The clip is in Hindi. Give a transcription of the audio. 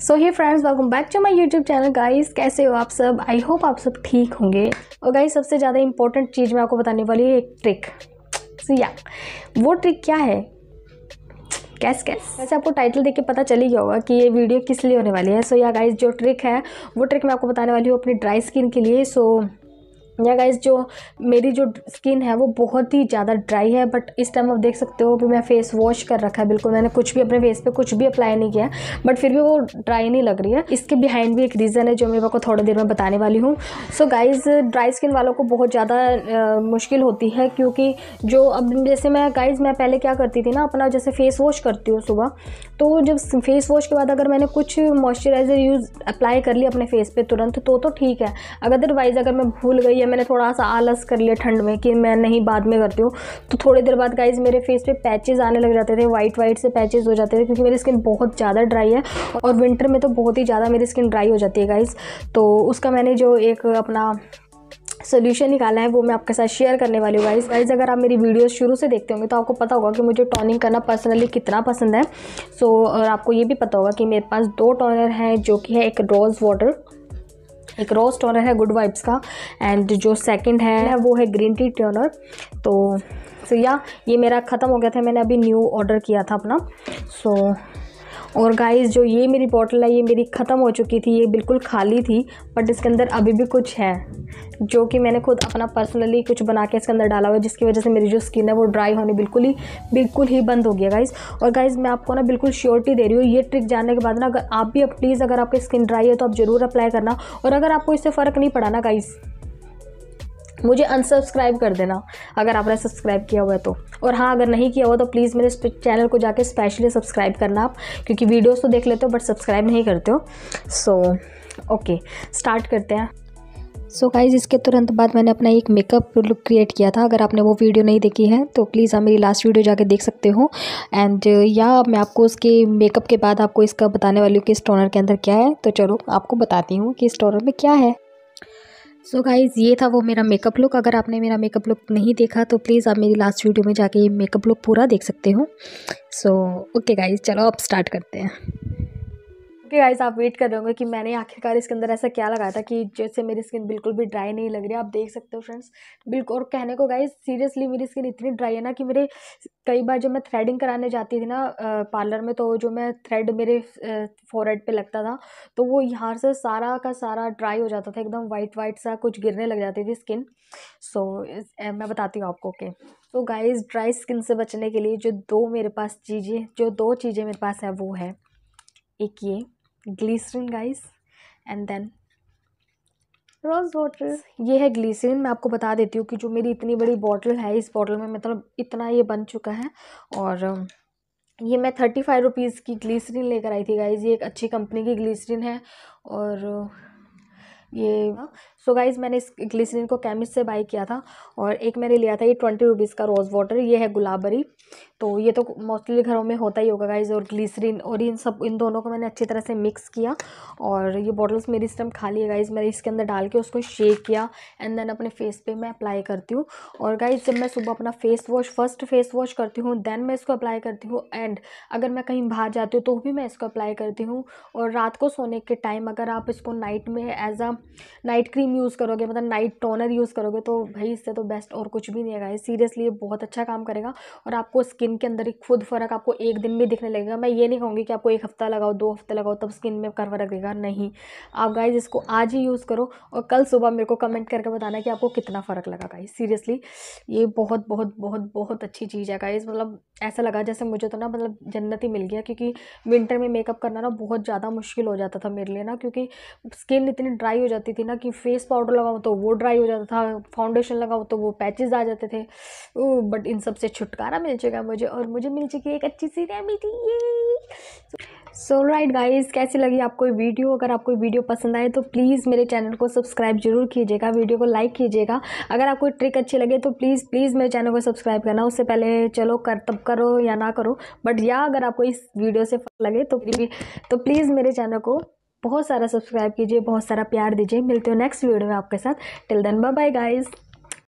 So hi friends welcome back to my YouTube channel guys कैसे हो आप सब? आई होप आप सब ठीक होंगे। और गाइस सबसे ज़्यादा इंपॉर्टेंट चीज़ मैं आपको बताने वाली है एक ट्रिक सो so, या yeah, वो ट्रिक क्या है? कैस कैस वैसे आपको टाइटल देख के पता चल ही गया होगा कि ये वीडियो किस लिए होने वाली है। सो या गाइस जो ट्रिक है वो ट्रिक मैं आपको बताने वाली हूँ अपनी ड्राई स्किन के लिए। सो या गाइज़ जो मेरी जो स्किन है, वो बहुत ही ज़्यादा ड्राई है बट इस टाइम आप देख सकते हो कि मैं फेस वॉश कर रखा है, बिल्कुल। मैंने कुछ भी अपने फेस पे कुछ भी अप्लाई नहीं किया बट फिर भी वो ड्राई नहीं लग रही है। इसके बिहाइंड भी एक रीज़न है, जो मैं आपको थोड़ी देर में बताने वाली हूँ। सो गाइज़ ड्राई स्किन वालों को बहुत ज़्यादा मुश्किल होती है, क्योंकि जो अब जैसे मैं गाइज़ मैं पहले क्या करती थी ना, अपना जैसे फेस वॉश करती हूँ सुबह तो जब फेस वॉश के बाद अगर मैंने कुछ मॉइस्चराइज़र यूज़ अप्लाई कर लिया अपने फेस पर तुरंत तो तो ठीक है। अदरवाइज़ अगर मैं भूल गई या मैंने थोड़ा सा आलस कर लिया ठंड में कि मैं नहीं बाद में करती हूँ। तो थोड़ी देर बाद गाइज़ मेरे फेस पे पैचेस आने लग जाते थे वाइट वाइट से पैचेज हो जाते थे क्योंकि मेरी स्किन बहुत ज़्यादा ड्राई है और विंटर में तो बहुत ही ज़्यादा मेरी स्किन ड्राई हो जाती है गाइज़ तो उसका मैंने जो एक अपना सोल्यूशन निकाला है वो मैं आपके साथ शेयर करने वाली हूँ गाइज़ गाइज़ अगर आप मेरी वीडियो शुरू से देखते होंगे तो आपको पता होगा कि मुझे टॉनिंग करना पर्सनली कितना पसंद है. सो so, और आपको ये भी पता होगा कि मेरे पास दो टॉनर हैं जो कि है एक रोज़ वाटर एक रोज टोनर है गुड वाइब्स का एंड जो सेकंड है वो है ग्रीन टी टोनर तो सो so, या yeah, ये मेरा ख़त्म हो गया था मैंने अभी न्यू ऑर्डर किया था अपना. सो so, और गाइस जो ये मेरी बॉटल है, ये मेरी ख़त्म हो चुकी थी, ये बिल्कुल खाली थी बट इसके अंदर अभी भी कुछ है, जो कि मैंने खुद अपना पर्सनली कुछ बना के इसके अंदर डाला हुआ है, जिसकी वजह से मेरी जो स्किन है वो ड्राई होनी बिल्कुल ही बिल्कुल ही बंद हो गया गाइज़ और गाइज़ मैं आपको ना बिल्कुल श्योरिटी दे रही हूँ, ये ट्रिक जानने के बाद ना, अगर आप भी अब प्लीज़ अगर आपकी स्किन ड्राई है तो आप ज़रूर अप्लाई करना, और अगर आपको इससे फ़र्क नहीं पड़ा ना गाइज़ मुझे अनसब्सक्राइब कर देना, अगर आपने सब्सक्राइब किया हुआ है तो। और हाँ अगर नहीं किया हुआ तो प्लीज़ मेरे चैनल को जाके स्पेशली सब्सक्राइब करना आप, क्योंकि वीडियोस तो देख लेते हो बट सब्सक्राइब नहीं करते हो। सो ओके स्टार्ट करते हैं। सो so गाइज़ इसके तुरंत बाद मैंने अपना एक मेकअप लुक क्रिएट किया था। अगर आपने वो वीडियो नहीं देखी है तो प्लीज़ आप मेरी लास्ट वीडियो जाके देख सकते हो। एंड या मैं आपको उसके मेकअप के बाद आपको इसका बताने वाली हूँ कि इस टोनर के अंदर क्या है। तो चलो, आपको बताती हूँ कि इस टोनर में क्या है। सो so गाइज़ ये था वो मेरा मेकअप लुक अगर आपने मेरा मेकअप लुक नहीं देखा तो प्लीज़ आप मेरी लास्ट वीडियो में जाके ये मेकअप लुक पूरा देख सकते हो. सो ओके गाइज़ चलो अब स्टार्ट करते हैं. ओके गाइस आप वेट कर रहे होंगे कि मैंने आखिरकार इसके अंदर ऐसा क्या लगाया था कि जैसे मेरी स्किन बिल्कुल भी ड्राई नहीं लग रही आप देख सकते हो फ्रेंड्स बिल्कुल। और कहने को गाइस सीरियसली मेरी स्किन इतनी ड्राई है ना कि मेरे कई बार जब मैं थ्रेडिंग कराने जाती थी ना पार्लर में तो जो मैं थ्रेड मेरे फोरहेड पे लगता था तो वो यहाँ से सारा का सारा ड्राई हो जाता था एकदम वाइट वाइट सा कुछ गिरने लग जाती थी स्किन सो so, मैं बताती हूँ आपको ओके तो गाइस ड्राई स्किन से बचने के लिए जो दो मेरे पास चीज़ें जो दो चीज़ें मेरे पास है वो है एक ये glycerine guys and then rose water ये है ग्लीसरीन. मैं आपको बता देती हूँ कि जो मेरी इतनी बड़ी बॉटल है इस बॉटल में मतलब इतना ये बन चुका है. और ये मैं थर्टी फाइव रुपीज़ की ग्लीसरीन लेकर आई थी गाइज़ ये एक अच्छी कंपनी की ग्लीसरीन है. और ये सो so गाइज़ मैंने इस ग्लिसरीन को केमिस्ट से बाई किया था और एक मैंने लिया था ये ट्वेंटी रुपीज़ का रोज़ वाटर ये है गुलाबरी तो ये तो मोस्टली घरों में होता ही होगा गाइज़ और ग्लिसरीन और इन सब, इन दोनों को मैंने अच्छी तरह से मिक्स किया और ये बॉटल्स मेरी इस टाइम खाली है गाइज़ मैंने इसके अंदर डाल के उसको शेक किया एंड देन अपने फेस पे मैं अप्लाई करती हूँ। और गाइज़ जब मैं सुबह अपना face wash first face wash करती हूँ देन मैं इसको अप्लाई करती हूँ एंड अगर मैं कहीं बाहर जाती हूँ तो भी मैं इसको अप्लाई करती हूँ। और रात को सोने के टाइम अगर आप इसको नाइट में as a night cream use करोगे मतलब नाइट टोनर यूज़ करोगे तो भाई इससे तो बेस्ट और कुछ भी नहीं है सीरियसली ये बहुत अच्छा काम करेगा और आपको स्किन के अंदर ही खुद फ़र्क आपको एक दिन में दिखने लगेगा। मैं ये नहीं कहूँगी कि आपको एक हफ़्ता लगाओ, दो हफ़्ते लगाओ, तब स्किन में कर फ़र्क देगा, नहीं। आप गाइज़ इसको आज ही यूज़ करो और कल सुबह मेरे को कमेंट करके बताना कि आपको कितना फ़र्क लगा गाइज़ सीरियसली ये बहुत बहुत बहुत बहुत अच्छी चीज़ है गाइज़ मतलब ऐसा लगा जैसे मुझे तो ना मतलब जन्नत ही मिल गया, क्योंकि विंटर में मेकअप करना ना बहुत ज़्यादा मुश्किल हो जाता था मेरे लिए ना, क्योंकि स्किन इतनी ड्राई हो जाती थी ना कि फेस पाउडर लगाओ तो वो ड्राई हो जाता था फाउंडेशन लगाओ तो वो पैचेस आ जाते थे। बट इन सबसे छुटकारा मिल चुका मुझे और मुझे मिल चुकी है एक अच्छी सी रेमेडी सो राइट गाइज़ कैसी लगी आपको वीडियो अगर आपको वीडियो पसंद आए तो प्लीज़ मेरे चैनल को सब्सक्राइब ज़रूर कीजिएगा वीडियो को लाइक कीजिएगा। अगर आपको ट्रिक अच्छी लगे तो प्लीज़ प्लीज़ मेरे चैनल को सब्सक्राइब करना। उससे पहले चलो कर, तब करो या ना करो। बट या अगर आपको इस वीडियो से लगे तो तो प्लीज़ मेरे चैनल को बहुत सारा सब्सक्राइब कीजिए, बहुत सारा प्यार दीजिए। मिलते हो नेक्स्ट वीडियो में आपके साथ। Till then bye bye guys